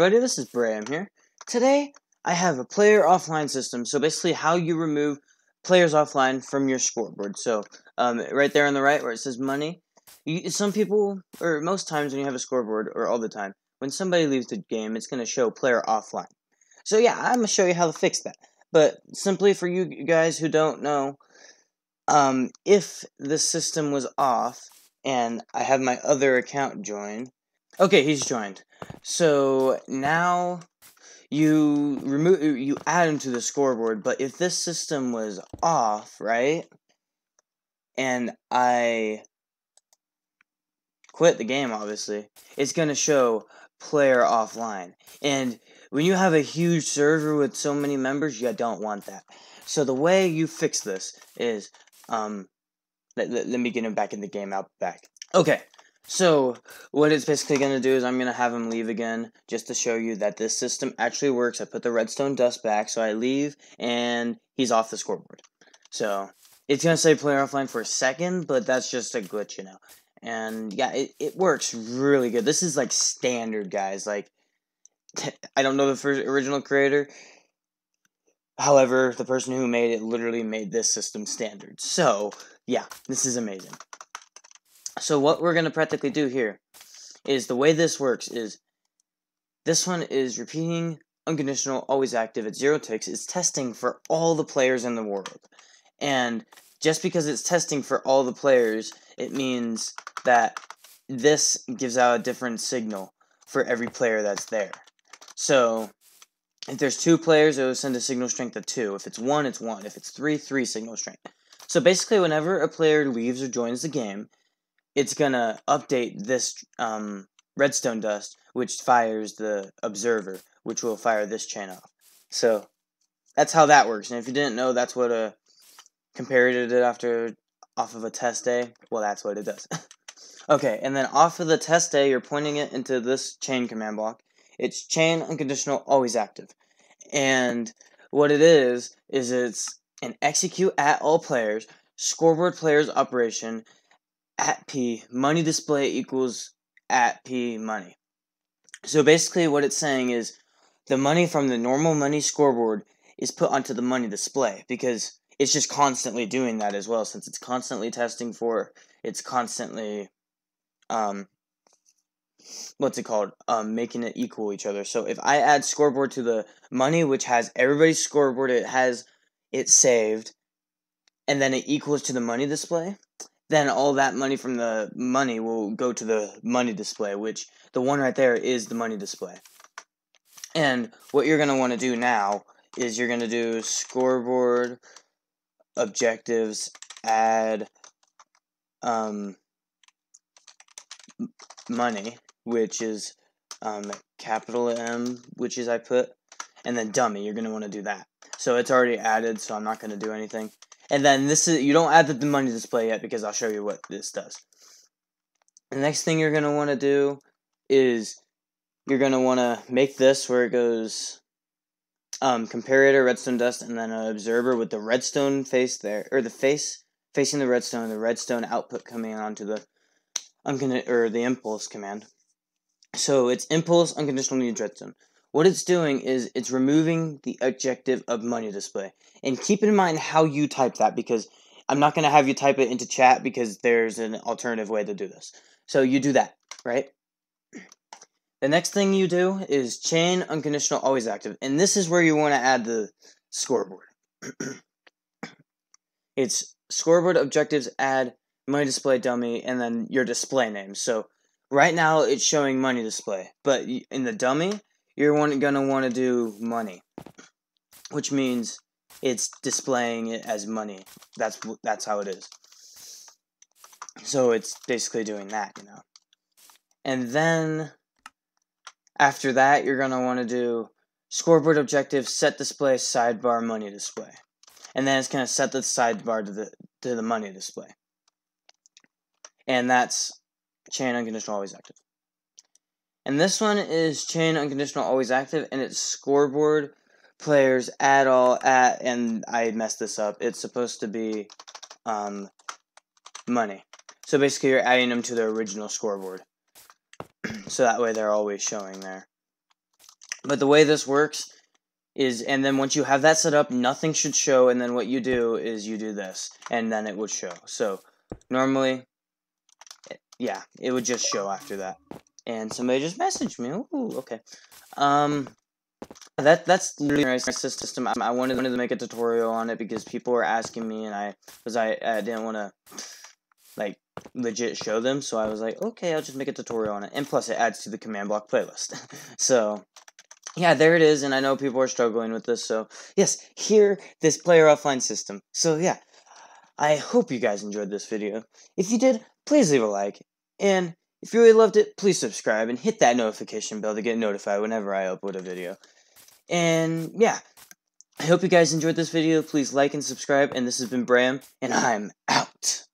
everybody, this is BrayM here. Today, I have a player offline system, so basically how you remove players offline from your scoreboard. So, um, right there on the right where it says money, you, some people, or most times when you have a scoreboard, or all the time, when somebody leaves the game, it's going to show player offline. So yeah, I'm going to show you how to fix that. But simply for you guys who don't know, um, if the system was off, and I have my other account joined, Okay, he's joined. So now you remove you add him to the scoreboard, but if this system was off, right? And I quit the game obviously, it's going to show player offline. And when you have a huge server with so many members, you don't want that. So the way you fix this is um let, let, let me get him back in the game out back. Okay. So, what it's basically going to do is I'm going to have him leave again just to show you that this system actually works. I put the redstone dust back, so I leave, and he's off the scoreboard. So, it's going to say player offline for a second, but that's just a glitch, you know. And, yeah, it, it works really good. This is, like, standard, guys. Like, I don't know the first original creator. However, the person who made it literally made this system standard. So, yeah, this is amazing. So what we're going to practically do here is the way this works is this one is repeating unconditional always active at zero ticks is testing for all the players in the world. And just because it's testing for all the players, it means that this gives out a different signal for every player that's there. So if there's two players, it will send a signal strength of two. If it's one, it's one. If it's three, three signal strength. So basically, whenever a player leaves or joins the game, it's gonna update this um, redstone dust, which fires the observer, which will fire this chain off. So that's how that works. And if you didn't know, that's what a comparator did after off of a test day. Well, that's what it does. okay, and then off of the test day, you're pointing it into this chain command block. It's chain unconditional always active, and what it is is it's an execute at all players scoreboard players operation at P money display equals at P money. So basically, what it's saying is the money from the normal money scoreboard is put onto the money display because it's just constantly doing that as well since it's constantly testing for it's constantly um what's it called um making it equal each other so if i add scoreboard to the money which has everybody's scoreboard it has it saved and then it equals to the money display then all that money from the money will go to the money display, which the one right there is the money display. And what you're going to want to do now is you're going to do scoreboard objectives add um, money, which is um, capital M, which is I put, and then dummy. You're going to want to do that. So it's already added, so I'm not going to do anything. And then this is, you don't add the money display yet because I'll show you what this does. The next thing you're going to want to do is you're going to want to make this where it goes um, comparator, redstone dust, and then an observer with the redstone face there, or the face facing the redstone, the redstone output coming onto the uncon or the impulse command. So it's impulse unconditional needs redstone. What it's doing is it's removing the objective of money display. And keep in mind how you type that because I'm not going to have you type it into chat because there's an alternative way to do this. So you do that, right? The next thing you do is chain unconditional always active. And this is where you want to add the scoreboard. it's scoreboard objectives add money display dummy and then your display name. So right now it's showing money display, but in the dummy you're going to want to do money, which means it's displaying it as money. That's that's how it is. So it's basically doing that, you know. And then after that, you're going to want to do scoreboard objective set display sidebar money display. And then it's going to set the sidebar to the to the money display. And that's chain unconditional always active. And this one is chain unconditional always active, and it's scoreboard players at all at, and I messed this up. It's supposed to be um, money. So basically, you're adding them to the original scoreboard. so that way they're always showing there. But the way this works is, and then once you have that set up, nothing should show, and then what you do is you do this, and then it would show. So normally, yeah, it would just show after that. And somebody just messaged me. Ooh, okay. Um, that that's literally my system. I, I wanted, wanted to make a tutorial on it because people were asking me, and I because I, I didn't want to like legit show them, so I was like, okay, I'll just make a tutorial on it. And plus, it adds to the command block playlist. so yeah, there it is, and I know people are struggling with this, so yes, here, this player offline system. So yeah, I hope you guys enjoyed this video. If you did, please leave a like, and if you really loved it, please subscribe and hit that notification bell to get notified whenever I upload a video. And yeah, I hope you guys enjoyed this video. Please like and subscribe, and this has been BrayM, and I'm out.